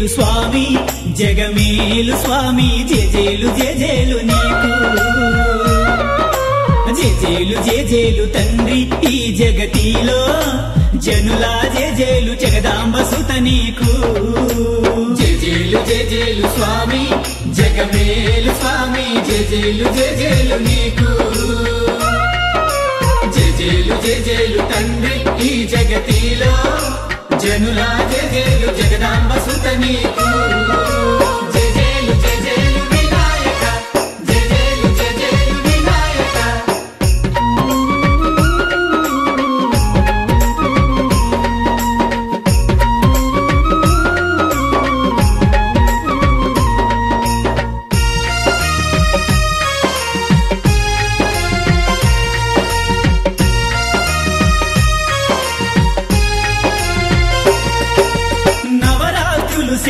జేలు స్వామి జగమేలు స్వామి జేజేలు జేజేలు నీకు. జేజేలు జేజేలు తండ్రి ఈ జగతిలో జనుల జేజేలు జగదాంబ సుత నీకు. జేజేలు జేజేలు స్వామి జగమేలు స్వామి జేజేలు జేజేలు నీకు. జేజేలు జేజేలు తండ్రి ఈ జగతిలో జనుల జగదాంబ సుత నీకు.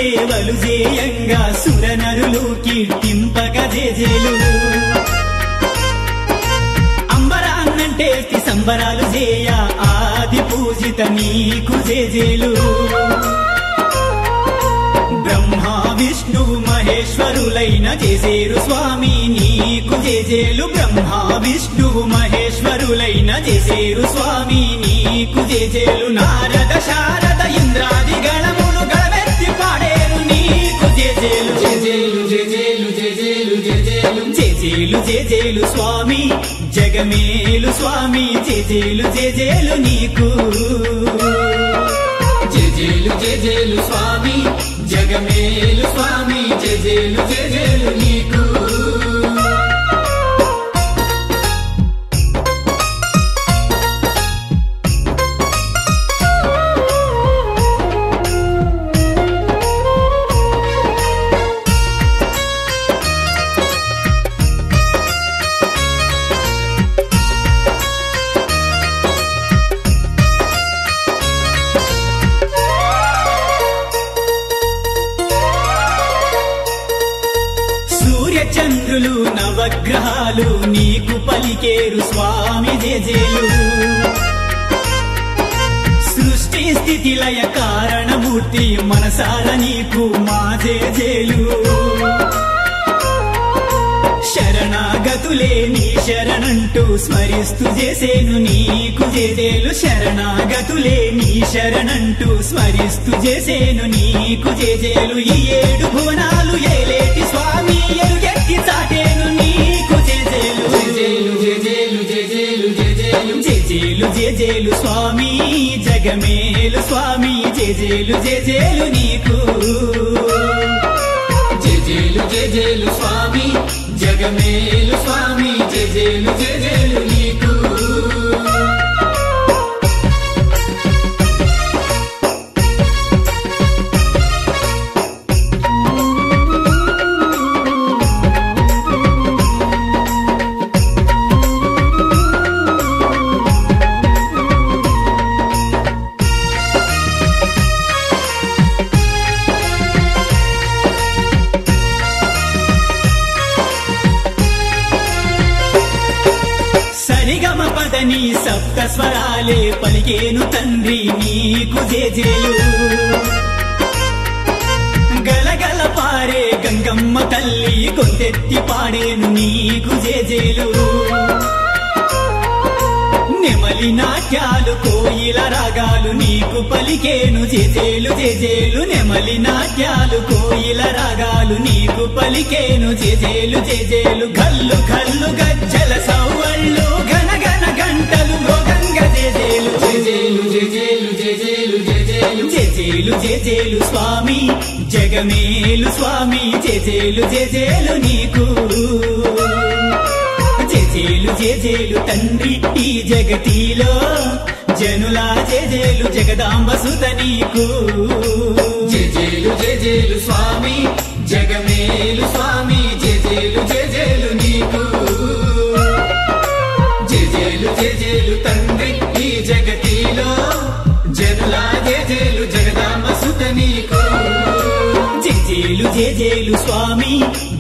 సేవలు జేయంగా సురనరులు కీర్తింపక జేజేలు. అంబరాన్నంటే సంబరాలు జేయ ఆది పూజిత నీకు జేజేలు. బ్రహ్మ విష్ణువు మహేశ్వరులైన చేసేరు స్వామి నీకు జేజేలు. బ్రహ్మ విష్ణువు మహేశ్వరులైన చేసేరు స్వామి నీకు జేజేలు. నారద శార జగమేలు స్వామి జేజేలు జేజేలు నీకు. జేజేలు జేజేలు స్వామి జగమేలు స్వామి జేజేలు జేజేలు నీకు. నవగ్రహాలు నీకు పలికేరు స్వామి జేజేలు. సృష్టి స్థితి లయ కారణమూర్తి మనసాల నీకు మా జేజేలు. శరణాగతులే నీ శరణంటూ స్మరిస్తూ చేసేను నీకు జేజేలు. శరణాగతులే నీ శరణంటూ స్మరిస్తూ చేసేను నీకు జేజేలు. ఈ ఏడు భువనాలు ఏలేటి స్వామి ఎరుగెత్తి చాటేను నీ జేజేలు స్వామి జగమేలు స్వామి జేజేలు జేజేలు నీకు. జేజేలు జేజేలు స్వామి జగమేలు స్వామి జేజేలు జేజేలు నీకు. నీ సప్త స్వరాలే పలికేను తండ్రి నీకు జేజేలు గలగల పారే గంగమ్మ తల్లి కొంతెత్తి పాడేను నీకు జేజేలు నెమలి నాట్యాలు కోయిల రాగాలు నీకు పలికేను జేజేలు జేజేలు నెమలి నాట్యాలు కోయిల రాగాలు నీకు పలికేను జేజేలు జేజేలు గల్లు గల్లు గజ్జల సా జేజేలు జేజేలు స్వామి. జగమేలు స్వామి జేజేలు జేజేలు నీకు. జేజేలు జేజేలు తండ్రి ఈ జగతిలో. జనులా జేజేలు జగదాంబ సుత నీకు. జేజేలు జేజేలు స్వామి జగమేలు స్వామి జేజేలు జేజేలు నీకు.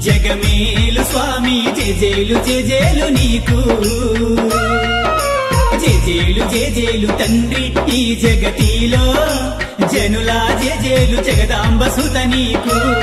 జగమేలు స్వామి జేజేలు జేజేలు నీకు. జేజేలు జేజేలు తండ్రి ఈ జగతిలో. జనులా జేజేలు జగదాంబ సుత నీకు.